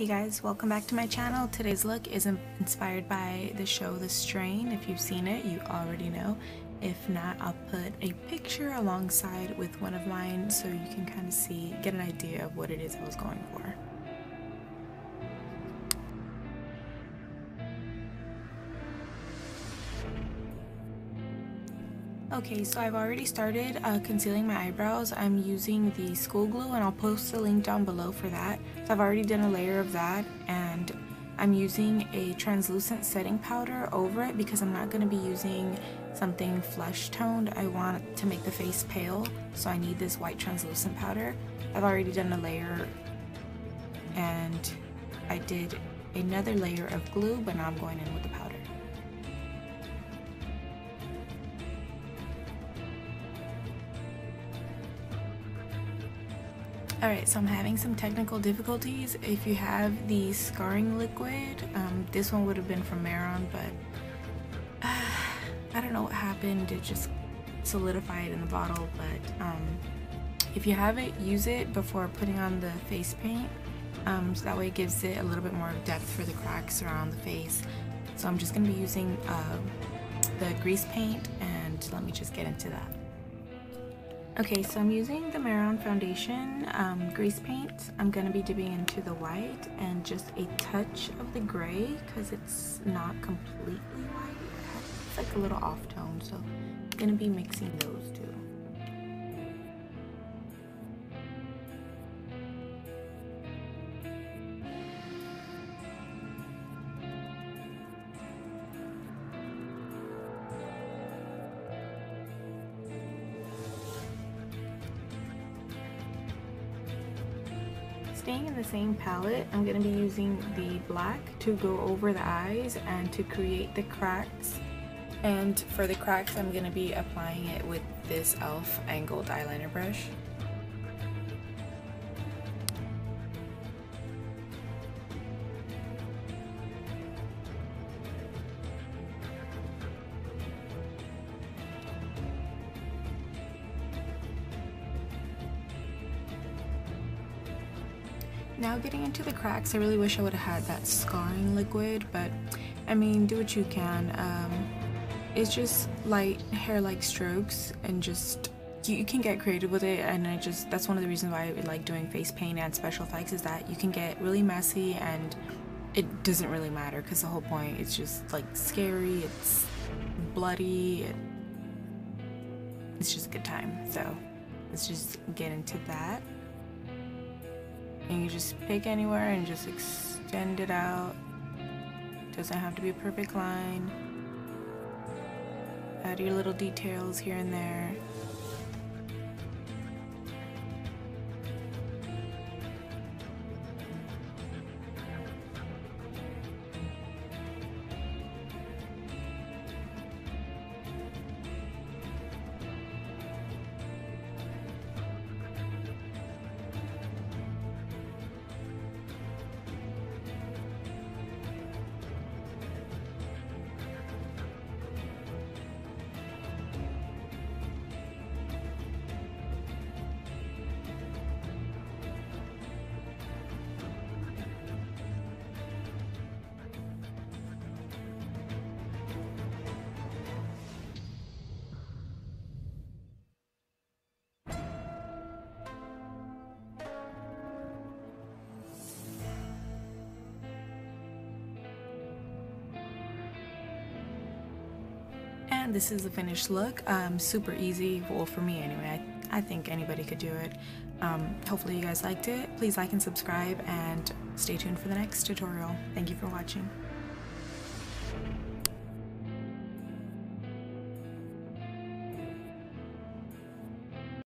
Hey guys, welcome back to my channel. Today's look is inspired by the show The Strain. If you've seen it, you already know. If not, I'll put a picture alongside with one of mine so you can kind of see, get an idea of what it is I was going for. Okay, so I've already started uh, concealing my eyebrows. I'm using the school glue and I'll post the link down below for that. So I've already done a layer of that and I'm using a translucent setting powder over it because I'm not going to be using something flesh toned. I want to make the face pale, so I need this white translucent powder. I've already done a layer and I did another layer of glue, but now I'm going in with the Alright, so I'm having some technical difficulties. If you have the scarring liquid, um, this one would have been from Mehron, but uh, I don't know what happened. It just solidified in the bottle, but um, if you have it, use it before putting on the face paint. Um, so that way it gives it a little bit more depth for the cracks around the face. So I'm just going to be using uh, the grease paint and let me just get into that. Okay, so I'm using the Mehron Foundation um, grease paint. I'm going to be dipping into the white and just a touch of the gray because it's not completely white. It's like a little off tone, so I'm going to be mixing those Staying in the same palette, I'm going to be using the black to go over the eyes and to create the cracks. And for the cracks, I'm going to be applying it with this e.l.f. angled eyeliner brush. Now getting into the cracks, I really wish I would have had that scarring liquid, but I mean, do what you can. Um, it's just light hair-like strokes and just you can get creative with it and I just that's one of the reasons why I like doing face paint and special effects is that you can get really messy and it doesn't really matter because the whole point is just like scary it's bloody it, it's just a good time so let's just get into that and you just pick anywhere and just extend it out. Doesn't have to be a perfect line. Add your little details here and there and this is the finished look. Um, super easy. Well for me anyway I, I think anybody could do it. Um, hopefully you guys liked it. Please like and subscribe and stay tuned for the next tutorial. Thank you for watching